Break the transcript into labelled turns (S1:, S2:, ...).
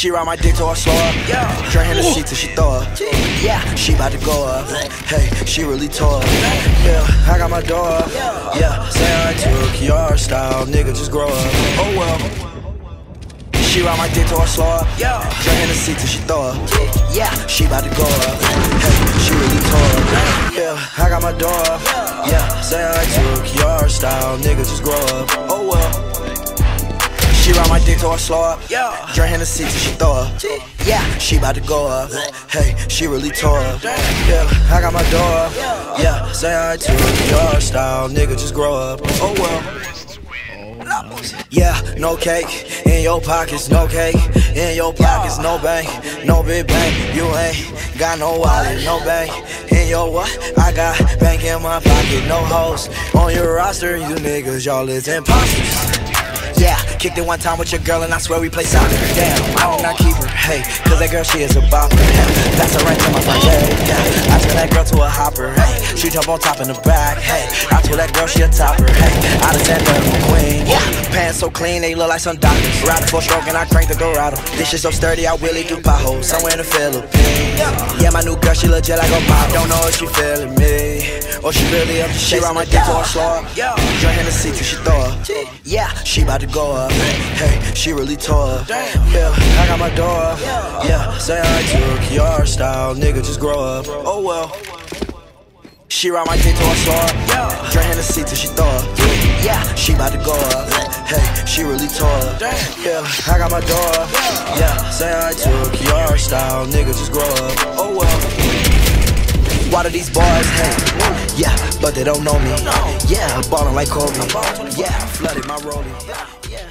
S1: She ride my dick till I slow up. Yeah. Drink Hennessy till she throw up. Yeah. She about to go up. Hey, she really tall. Yeah, I got my dog. up. Yeah, say I took your style. Nigga, just grow up. Oh well. She ride my dick till I slow up. Yeah. Drink Hennessy till she throw up. Yeah. She about to go up my door. Yeah, say I took your style, nigga, just grow up. Oh well. She ride my dick till I slow up. Yeah. Drink Hennessy till she throw up. Yeah, she about to go up. Hey, she really tore up. Yeah, I got my door. Yeah, say I took your style, nigga, just grow up. Oh well. Yeah, no cake in your pockets, no cake in your pockets, no bank, no big bank. You ain't got no wallet, no bank in your what? I got bank in my pocket, no hoes on your roster. You niggas, y'all is imposters. Yeah, kicked it one time with your girl and I swear we play soccer. Damn, I did not keep her, hey, cause that girl she is a bopper. Yeah, that's her right to my front, yeah, yeah. I turn that girl to a hopper, hey. She jump on top in the back, hey. I told that girl she a topper, hey. I done said so clean, they look like some doctors. Ride full stroke and I crank the Dorado. This shit so sturdy, I really do potholes. Somewhere in the Philippines. Yeah, my new girl, she legit like a mom. Don't know if she feeling me. Or she really up to shit. She ride my dick till I slow up. Drink Hennessy till she throw up. Yeah, she about to go up. Hey, she really tore up. Yeah, I got my door up. Yeah, say I took your style, nigga, just grow up. Oh well. She ride my dick till I slow up. Drink Hennessy till she throw up. Yeah, she about to go up. Hey, she really tall. Yeah, I got my door. Yeah, say I took your style, nigga, just grow up. Oh well. Why do these boys hate? Yeah, but they don't know me. Yeah, ballin' like Kobe. Yeah, flooded my rollie. Yeah.